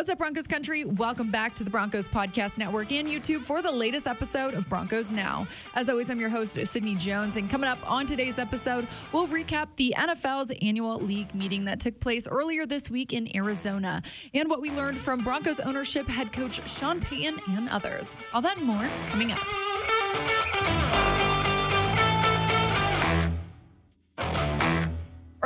What's up, Broncos country? Welcome back to the Broncos Podcast Network and YouTube for the latest episode of Broncos Now. As always, I'm your host, Sydney Jones, and coming up on today's episode, we'll recap the NFL's annual league meeting that took place earlier this week in Arizona and what we learned from Broncos ownership head coach Sean Payton and others. All that and more coming up.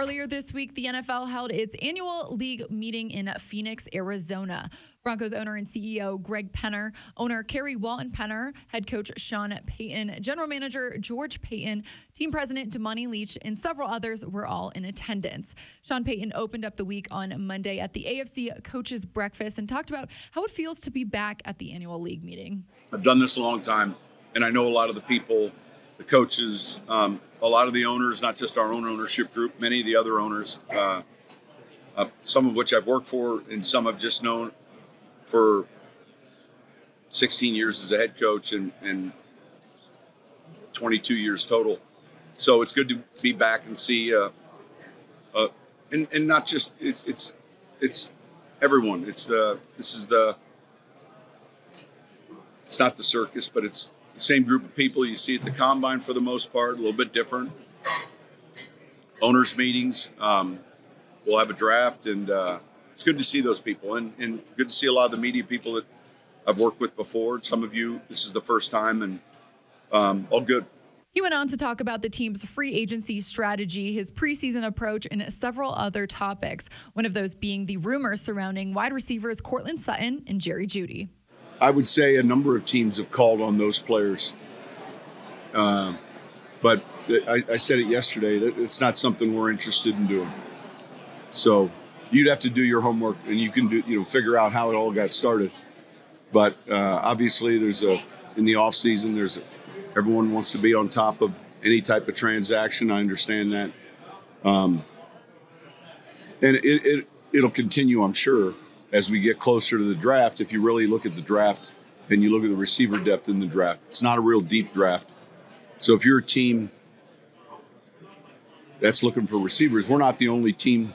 Earlier this week, the NFL held its annual league meeting in Phoenix, Arizona. Broncos owner and CEO Greg Penner, owner Carrie Walton Penner, head coach Sean Payton, general manager George Paton, team president Damani Leech, and several others were all in attendance. Sean Payton opened up the week on Monday at the AFC Coaches Breakfast and talked about how it feels to be back at the annual league meeting. I've done this a long time, and I know a lot of the people the coaches, um, a lot of the owners, not just our own ownership group, many of the other owners, uh, uh, some of which I've worked for, and some I've just known for 16 years as a head coach and, and 22 years total. So it's good to be back and see, uh, uh, and and not just it, it's it's everyone. It's the this is the it's not the circus, but it's the same group of people you see at the combine for the most part, a little bit different. Owners' meetings. Um, we'll have a draft, and uh, it's good to see those people, and, and, good to see a lot of the media people that I've worked with before. Some of you, this is the first time, and um, all good. He went on to talk about the team's free agency strategy, his preseason approach, and several other topics. One of those being the rumors surrounding wide receivers Courtland Sutton and Jerry Jeudy. I would say a number of teams have called on those players. Uh, but I, I, said it yesterday it's not something we're interested in doing. So you'd have to do your homework and you can do you know figure out how it all got started. But uh, obviously, there's a in the off season. There's a, everyone wants to be on top of any type of transaction. I understand that, um, and it, it it'll continue, I'm sure as we get closer to the draft, if you really look at the draft and you look at the receiver depth in the draft, it's not a real deep draft. So if you're a team that's looking for receivers, we're not the only team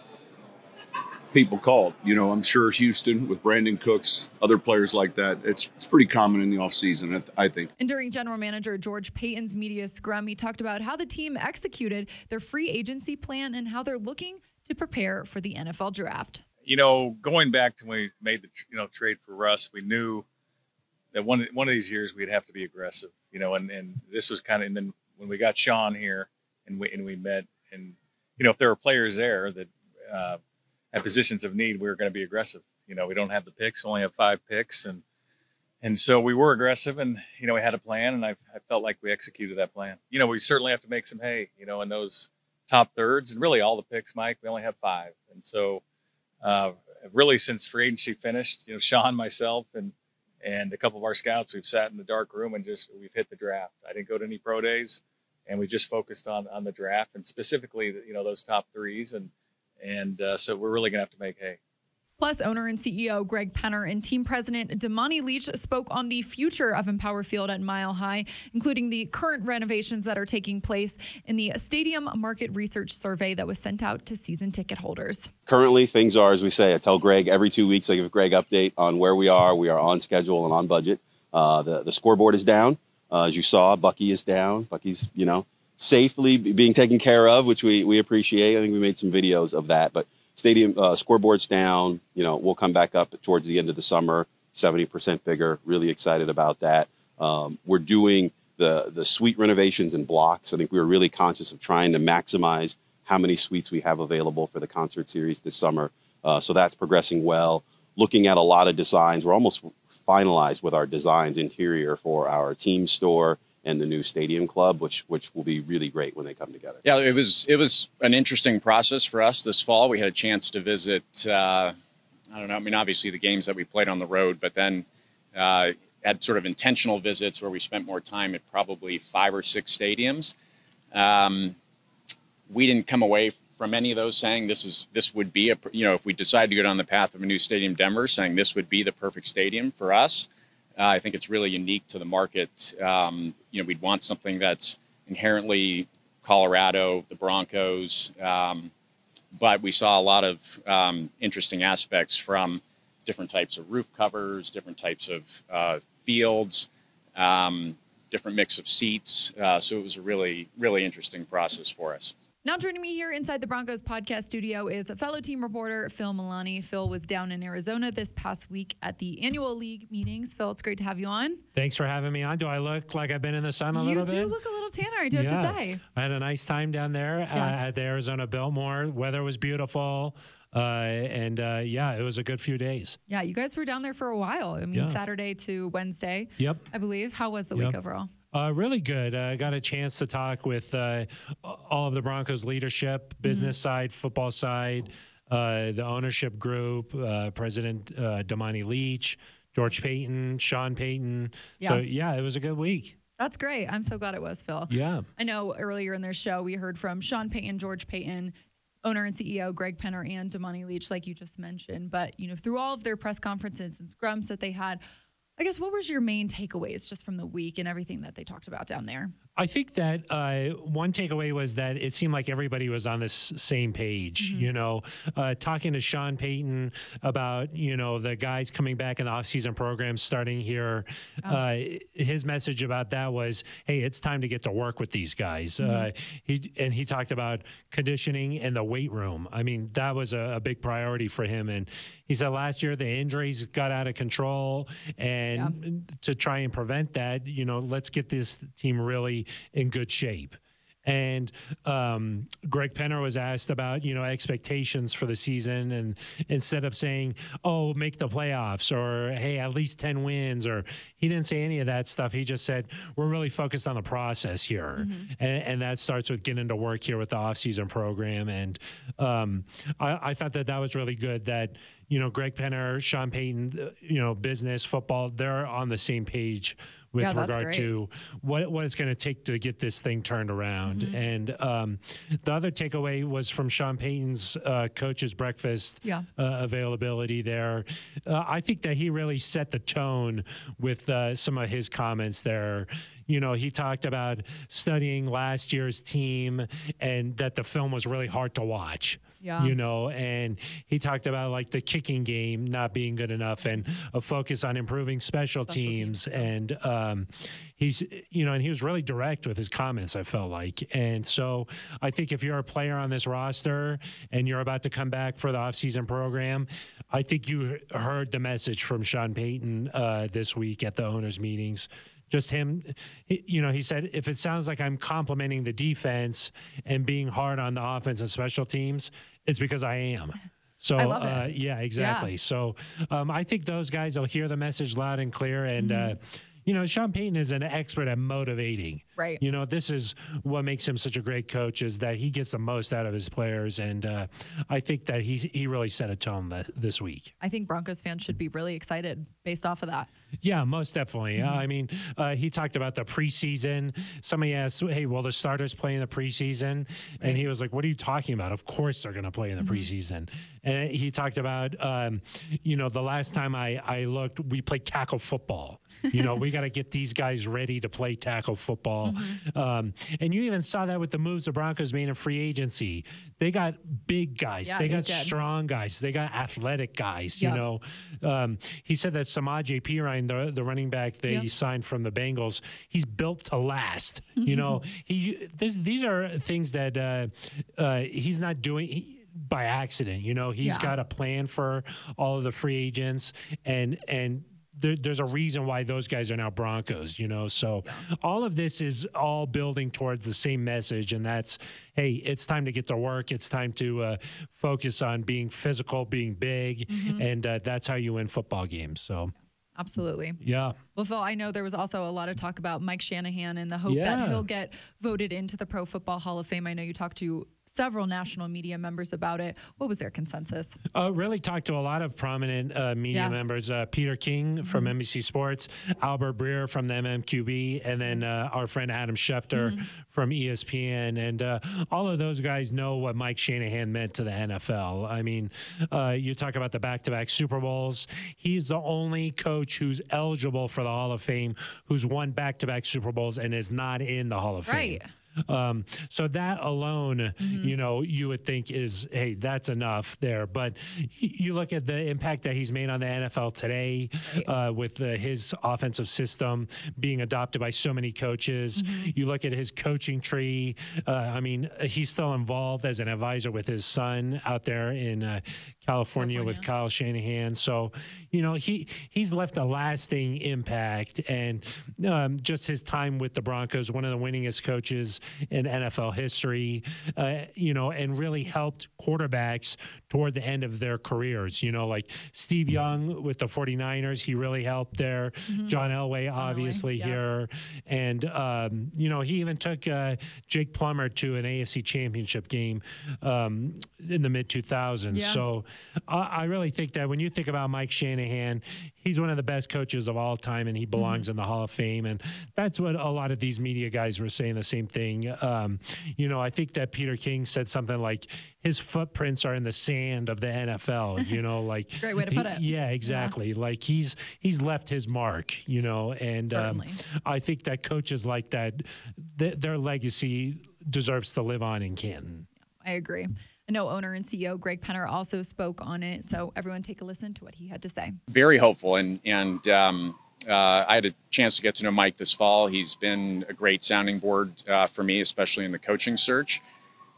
people called. You know, I'm sure Houston with Brandin Cooks, other players like that. It's it's pretty common in the offseason, I think. And during general manager George Paton's media scrum, he talked about how the team executed their free agency plan and how they're looking to prepare for the NFL draft you know, going back to when we made the you know trade for Russ, we knew that one one of these years we'd have to be aggressive, you know, and and this was kind of and then when we got Sean here and we and we met and you know if there were players there that uh, at positions of need, we were going to be aggressive. You know, we don't have the picks, we only have five picks, and and so we were aggressive, and you know we had a plan, and I, I felt like we executed that plan. You know, we certainly have to make some hay, you know, in those top thirds, and really all the picks, Mike. We only have five, and so uh, really since free agency finished, you know, Sean, myself, and and a couple of our scouts, we've sat in the dark room and just we've hit the draft. I didn't go to any pro days, and we just focused on on the draft and specifically, you know, those top threes, and and uh, so we're really gonna have to make hay. Plus, owner and CEO Greg Penner and team president Damani Leech spoke on the future of Empower Field at Mile High, including the current renovations that are taking place in the stadium market research survey that was sent out to season ticket holders. Currently, things are as we say. I tell Greg every two weeks. I give Greg update on where we are. We are on schedule and on budget. Uh, the the scoreboard is down, uh, as you saw. Bucky is down. Bucky's you know safely being taken care of, which we we appreciate. I think we made some videos of that, but stadium uh, scoreboard's down. You know, we'll come back up towards the end of the summer, 70% bigger. Really excited about that. Um, we're doing the the suite renovations in blocks. I think we were really conscious of trying to maximize how many suites we have available for the concert series this summer. Uh, so that's progressing well. Looking at a lot of designs, we're almost finalized with our designs interior for our team store and the new stadium club, which which will be really great when they come together. Yeah, it was it was an interesting process for us this fall. We had a chance to visit. Uh, I don't know. I mean, obviously the games that we played on the road, but then uh, had sort of intentional visits where we spent more time at probably five or six stadiums. Um, we didn't come away from any of those saying this is this would be a you know if we decide to go down the path of a new stadium Denver saying this would be the perfect stadium for us uh, I think it's really unique to the market. Um, you know, we'd want something that's inherently Colorado, the Broncos, um, but we saw a lot of um, interesting aspects from different types of roof covers, different types of uh, fields, um, different mix of seats. Uh, so it was a really, really interesting process for us. Now, joining me here inside the Broncos podcast studio is a fellow team reporter, Phil Milani. Phil was down in Arizona this past week at the annual league meetings. Phil, it's great to have you on. Thanks for having me on. Do I look like I've been in the sun a you little bit? You do look a little tanner, I do have to say. I had a nice time down there Yeah. uh, at the Arizona Biltmore. Weather was beautiful. Uh, and uh, yeah, it was a good few days. Yeah, you guys were down there for a while. I mean, Yeah. Saturday to Wednesday, Yep. I believe. How was the week overall? Uh, really good. I got a chance to talk with uh, all of the Broncos leadership, business Mm-hmm. side, football side, uh, the ownership group, uh, President uh, Damani Leech, George Paton, Sean Payton. So Yeah. yeah, it was a good week. That's great. I'm so glad it was, Phil. Yeah. I know earlier in their show, we heard from Sean Payton, George Paton, owner and CEO Greg Penner, and Damani Leech, like you just mentioned. But, you know, through all of their press conferences and scrums that they had, I guess what was your main takeaways just from the week and everything that they talked about down there? I think that uh, one takeaway was that it seemed like everybody was on this same page. Mm-hmm. You know, uh, talking to Sean Payton about you know the guys coming back in the offseason program starting here. Oh. Uh, his message about that was, "Hey, it's time to get to work with these guys." Uh, Mm-hmm. he and he talked about conditioning and the weight room. I mean, that was a, a big priority for him. And he said last year the injuries got out of control, and to try and prevent that, you know, let's get this team really in good shape. And um, Greg Penner was asked about, you know, expectations for the season. And instead of saying, oh, make the playoffs or, hey, at least 10 wins, or he didn't say any of that stuff. He just said, we're really focused on the process here. And, and that starts with getting to work here with the offseason program. And um, I, I thought that that was really good that, you know, Greg Penner, Sean Payton, uh, you know, business, football, they're on the same page with Yeah, regard to what what it's going to take to get this thing turned around. Mm-hmm. And um, the other takeaway was from Sean Payton's uh, coach's breakfast Yeah. uh, availability there. Uh, I think that he really set the tone with uh, some of his comments there. You know, he talked about studying last year's team and that the film was really hard to watch. Yeah. You know, and he talked about like the kicking game not being good enough and a focus on improving special, Special teams, teams. And um, he's, you know, and he was really direct with his comments, I felt like. And so I think if you're a player on this roster and you're about to come back for the offseason program, I think you heard the message from Sean Payton uh, this week at the owners' meetings just him you know he said if it sounds like i'm complimenting the defense and being hard on the offense and special teams it's because i am so I love it. uh, yeah exactly Yeah. so um, i think those guys will hear the message loud and clear and Mm-hmm. uh, you know sean payton is an expert at motivating Right. you know this is what makes him such a great coach is that he gets the most out of his players and uh, i think that he's he really set a tone this, this week I think Broncos fans should be really excited based off of that. Yeah, most definitely. Mm-hmm. Uh, I mean, uh, he talked about the preseason. Somebody asked, "Hey, will the starters play in the preseason?" And he was like, "What are you talking about? Of course they're going to play in the Mm-hmm. preseason." And he talked about, um, you know, the last time I I looked, we played tackle football. You know, we got to get these guys ready to play tackle football. Mm-hmm. Um, and you even saw that with the moves the Broncos made in free agency. They got big guys. Yeah, they got did. strong guys. They got athletic guys. Yeah. You know, um, he said that Samaj P. Ryan, the, the running back they Yeah. signed from the Bengals, he's built to last. You know, he this, these are things that uh, uh, he's not doing. He, by accident, you know, he's Yeah. got a plan for all of the free agents, and and there, there's a reason why those guys are now Broncos, you know. So all of this is all building towards the same message, and that's hey, it's time to get to work. It's time to uh, focus on being physical, being big, Mm-hmm. and uh, that's how you win football games. So Absolutely. yeah, Well, Phil, I know there was also a lot of talk about Mike Shanahan and the hope Yeah. that he'll get voted into the Pro Football Hall of Fame. I know you talked to several national media members about it. What was their consensus? Uh, really talked to a lot of prominent uh, media Yeah. Mm-hmm. members. Uh, Peter King from NBC Sports, Albert Breer from the MMQB, and then uh, our friend Adam Schefter Mm-hmm. from E ESPN. And uh, all of those guys know what Mike Shanahan meant to the NFL. I mean, uh, you talk about the back to back Super Bowls. He's the only coach who's eligible for the Hall of Fame who's won back to back Super Bowls and is not in the Hall of Right. Fame. Um, so that alone, you know, you would think is, hey, that's enough there. But you look at the impact that he's made on the NFL today uh, with uh, his offensive system being adopted by so many coaches. You look at his coaching tree. Uh, I mean, he's still involved as an advisor with his son out there in uh, California, with Kyle Shanahan. So, you know, he he's left a lasting impact, and um, just his time with the Broncos, one of the winningest coaches in NFL history. Uh, you know, and really helped quarterbacks toward the end of their careers. You know, like Steve Young with the 49ers, he really helped there. John Elway, obviously yeah. here, and um, you know, he even took uh, Jake Plummer to an AFC Championship game um, in the mid 2000s. Yeah. So I, I really think that when you think about Mike Shanahan, he's one of the best coaches of all time, and he belongs Mm-hmm. in the Hall of Fame. And that's what a lot of these media guys were saying the same thing. Um, you know, I think that Peter King said something like his footprints are in the sand of the NFL. You know, like Great way to he- put it. Yeah, exactly. Like he's he's left his mark. You know, and um, I think that coaches like that, th- their legacy deserves to live on in Canton. I agree. I know owner and CEO Greg Penner also spoke on it. So everyone take a listen to what he had to say. very hopeful and and um, uh, I had a chance to get to know Mike this fall. He's been a great sounding board uh, for me, especially in the coaching search.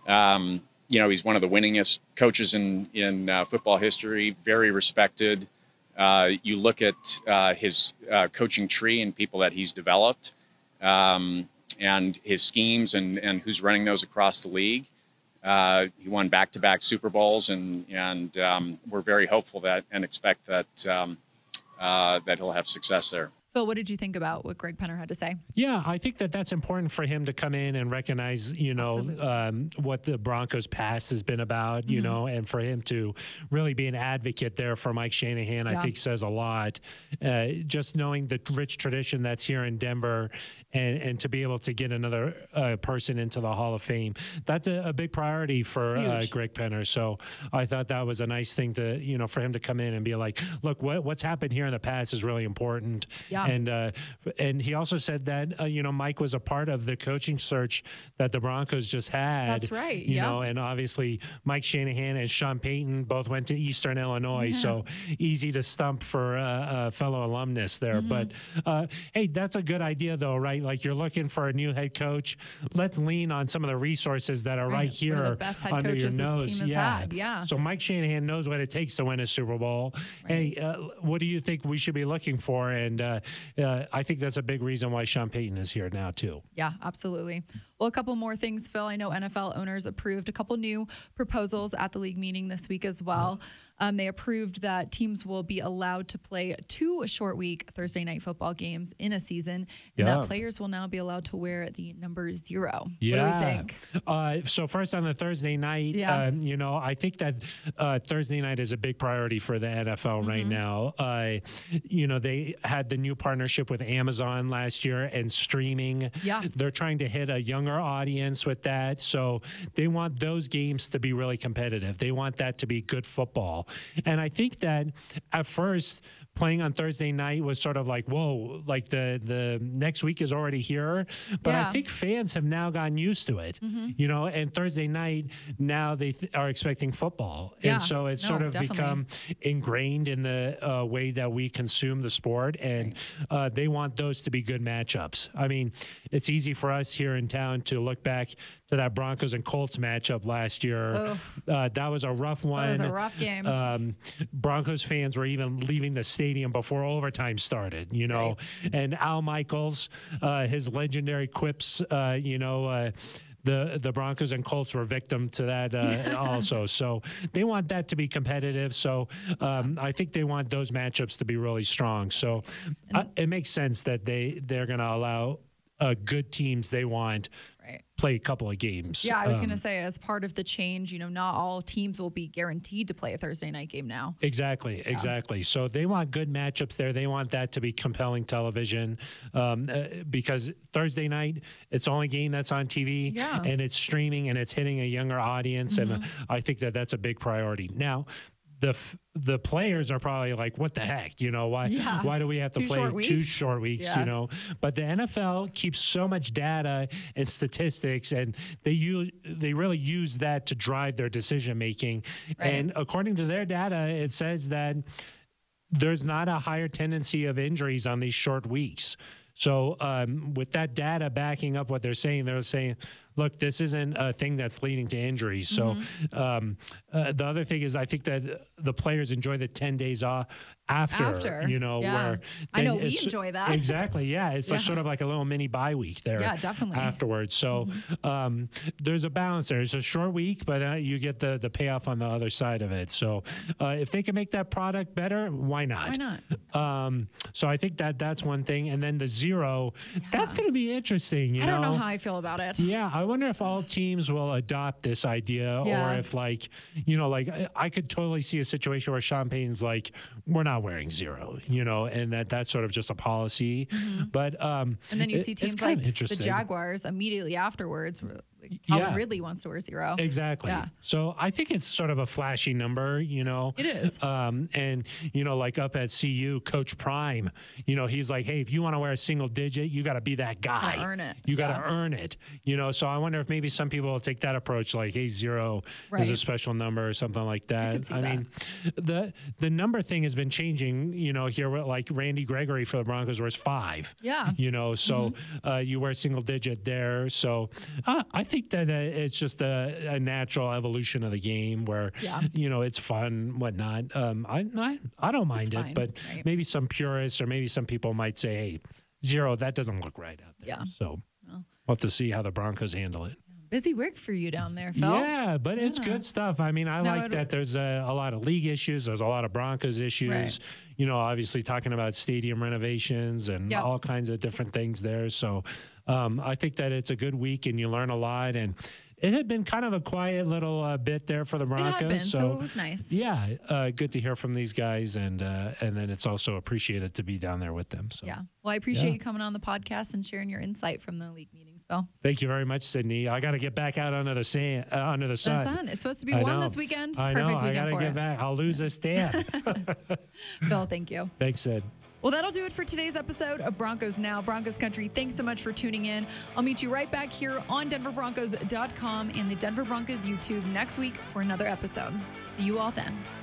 Um, you know, he's one of the winningest coaches in in uh, football history. Very respected. Uh, you look at uh, his uh, coaching tree and people that he's developed, um, and his schemes and and who's running those across the league. Uh, he won back-to-back Super Bowls, and and um, we're very hopeful that and expect that um, uh, that he'll have success there. Phil, what did you think about what Greg Penner had to say? Yeah, I think that that's important for him to come in and recognize, you know, um, what the Broncos' past has been about, you know, and for him to really be an advocate there for Mike Shanahan, I think says a lot. Uh, just knowing the rich tradition that's here in Denver, and and to be able to get another uh, person into the Hall of Fame, that's a, a big priority for uh, Greg Penner. So I thought that was a nice thing to, you know, for him to come in and be like, look, what what's happened here in the past is really important. Yeah. And uh, and he also said that uh, you know Mike was a part of the coaching search that the Broncos just had. That's right, You yeah. know, and obviously Mike Shanahan and Sean Payton both went to Eastern Illinois, so easy to stump for uh, a fellow alumnus there. Mm-hmm. But uh, hey, that's a good idea though, right? Like you're looking for a new head coach. Let's lean on some of the resources that are right, Right. here the best head under your nose. team has yeah. had, yeah. So Mike Shanahan knows what it takes to win a Super Bowl. Hey, uh, what do you think we should be looking for? And uh, uh, I think that's a big reason why Sean Payton is here now too. Yeah, absolutely. Well, a couple more things, Phil. I know NFL owners approved a couple new proposals at the league meeting this week as well. Um, they approved that teams will be allowed to play two short week Thursday night football games in a season, and Yeah. that players will now be allowed to wear the number zero. What do we think? Uh, so first on the Thursday night, Yeah. um, you know, I think that uh, Thursday night is a big priority for the NFL right Mm-hmm. now. Uh, you know, they had the new partnership with Amazon last year and streaming. Yeah. They're trying to hit a younger audience with that. So they want those games to be really competitive. They want that to be good football. And I think that at first, playing on Thursday night was sort of like, whoa, like the the next week is already here. But Yeah. I think fans have now gotten used to it, you know. And Thursday night now they th- are expecting football, Yeah. and so it's No, sort of definitely. become ingrained in the uh, way that we consume the sport, and uh, they want those to be good matchups. I mean, it's easy for us here in town to look back to that Broncos and Colts matchup last year. Uh, that was a rough one. That was a rough game. Um, Broncos fans were even leaving the stadium before overtime started, you know. And Al Michaels, uh, his legendary quips, uh, you know. Uh, the, the Broncos and Colts were victim to that uh, also. So they want that to be competitive. So um, I think they want those matchups to be really strong. So uh, it makes sense that they, they're going to allow uh, good teams they want Right. play a couple of games. Yeah, I was Um, going to say, as part of the change, you know, not all teams will be guaranteed to play a Thursday night game now. Exactly, exactly. So they want good matchups there. They want that to be compelling television um, uh, because Thursday night it's the only game that's on TV Yeah. Mm-hmm. and it's streaming and it's hitting a younger audience, and uh, I think that that's a big priority. Now, the f- the players are probably like, what the heck, you know? Why Yeah. why do we have to Two play short two short weeks? Yeah. You know, but the NFL keeps so much data and statistics, and they use they really use that to drive their decision making. Right. And according to their data, it says that there's not a higher tendency of injuries on these short weeks. So, um, with that data backing up what they're saying, they're saying, look, this isn't a thing that's leading to injuries. So, um, uh, the other thing is, I think that the players enjoy the 10 days off after, After, you know, yeah. where I know we enjoy that. Exactly. Yeah. It's like sort of like a little mini bye week there. Yeah, definitely. Mm-hmm. Afterwards. So, um, there's a balance there. It's a short week, but uh, you get the, the payoff on the other side of it. So, uh, if they can make that product better, why not? Why not? Um, so I think that that's one thing, and then the zero, that's going to be interesting. You I don't know know how I feel about it. Yeah, I wonder if all teams will adopt this idea, Yeah. or if like you know, like I- could totally see a situation where Champagne's like, we're not wearing zero, you know, and that that's sort of just a policy. But um, Mm-hmm. And then you see teams like the. Jaguars immediately afterwards. Calvin Yeah. Ridley wants to wear zero. Exactly. Yeah. So I think it's sort of a flashy number, you know. It is. Um, and you know, like up at CU, Coach Prime, you know, he's like, hey, if you want to wear a single digit, you got to be that guy. Gotta earn it. You got to Yeah. earn it. You know. So I wonder if maybe some people will take that approach, like, hey, zero is a special number or something like that. could see that. mean, the the number thing has been changing. You know, here with, like Randy Gregory for the Broncos wears five. Yeah. You know, so Mm-hmm. uh, you wear single digit there. So uh, I think that uh, it's just a, a natural evolution of the game where, Yeah. you know, it's fun, whatnot. Um, I, I, I don't mind it, but right. maybe some purists or maybe some people might say, hey, zero, that doesn't look right out there. Yeah. So we'll have to see how the Broncos handle it. Busy work for you down there, Phil. Yeah, but it's Yeah. good stuff. I mean, I No, like that there's a, a lot of league issues. There's a lot of Broncos issues. Right. You know, obviously talking about stadium renovations and Yeah. all kinds of different things there. So um, I think that it's a good week and you learn a lot. And it had been kind of a quiet little uh, bit there for the It Broncos. had been, so, it was nice. yeah, uh, good to hear from these guys, and uh, and then it's also appreciated to be down there with them. So Yeah. Well, I appreciate Yeah. you coming on the podcast and sharing your insight from the league meetings, Bill. thank you very much, Sydney. I got to get back out under the sand, uh, under the The sun. sun. It's supposed to be I warm know. this weekend. I Perfect know. I got to get it. back. I'll lose this stand. Bill, thank you. Thanks, Sid. Well, that'll do it for today's episode of Broncos Now, Broncos Country. Thanks so much for tuning in. I'll meet you right back here on DenverBroncos.com and the Denver Broncos YouTube next week for another episode. See you all then.